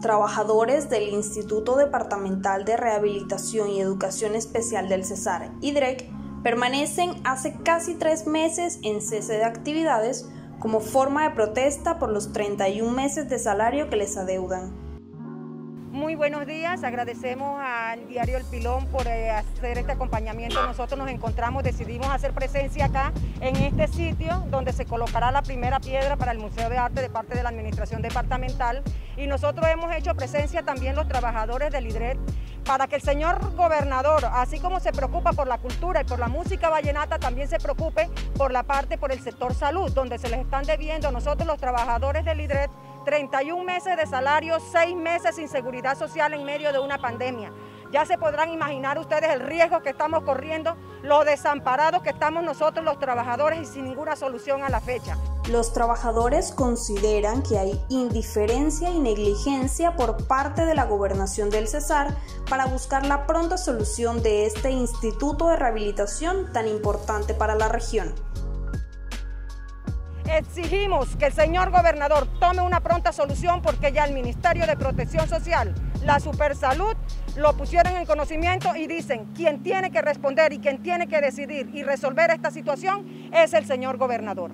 Trabajadores del Instituto Departamental de Rehabilitación y Educación Especial del Cesar, IDREC, permanecen hace casi tres meses en cese de actividades como forma de protesta por los 31 meses de salario que les adeudan. Muy buenos días, agradecemos al diario El Pilón por eh, hacer este acompañamiento. Nosotros nos encontramos, decidimos hacer presencia acá en este sitio donde se colocará la primera piedra para el Museo de Arte de parte de la Administración Departamental. Y nosotros hemos hecho presencia también los trabajadores del IDRET para que el señor gobernador, así como se preocupa por la cultura y por la música vallenata, también se preocupe por la parte, por el sector salud, donde se les están debiendo. Nosotros los trabajadores del IDRET 31 meses de salario, 6 meses sin seguridad social en medio de una pandemia. Ya se podrán imaginar ustedes el riesgo que estamos corriendo, lo desamparados que estamos nosotros los trabajadores y sin ninguna solución a la fecha. Los trabajadores consideran que hay indiferencia y negligencia por parte de la gobernación del Cesar para buscar la pronta solución de este instituto de rehabilitación tan importante para la región. Exigimos que el señor gobernador tome una pronta solución porque ya el Ministerio de Protección Social, la Supersalud, lo pusieron en conocimiento y dicen quien tiene que responder y quien tiene que decidir y resolver esta situación es el señor gobernador.